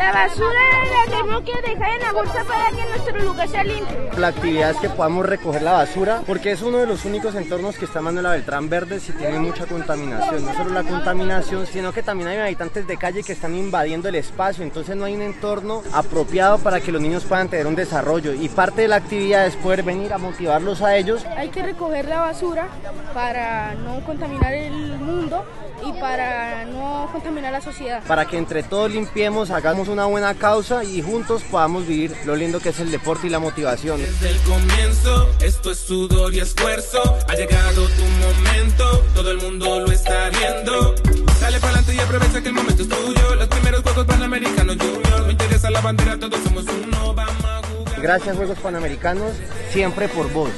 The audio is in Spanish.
basura la tenemos que dejar en la bolsa para que nuestro lugar sea limpio. La actividad es que podamos recoger la basura porque es uno de los únicos entornos que está Manuela Beltrán Verde si tiene mucha contaminación. No solo la contaminación, sino que también hay habitantes de calle que están invadiendo el espacio. Entonces no hay un entorno apropiado para que los niños puedan tener un desarrollo. Y parte de la actividad es poder venir a motivarlos a ellos. Hay que recoger la basura para no contaminar el mundo y para no contaminar la sociedad. Para que entre todos limpiemos, hagamos una buena causa y juntos podamos vivir lo lindo que es el deporte y la motivación. Desde el comienzo, esto es sudor y esfuerzo. Ha llegado tu momento, todo el mundo lo está viendo. Dale para adelante y aprovecha que el momento es tuyo. Los primeros Juegos Panamericanos Junior. Me interesa la bandera, todos somos uno. Vamos a jugar. Gracias Juegos Panamericanos, siempre por vos.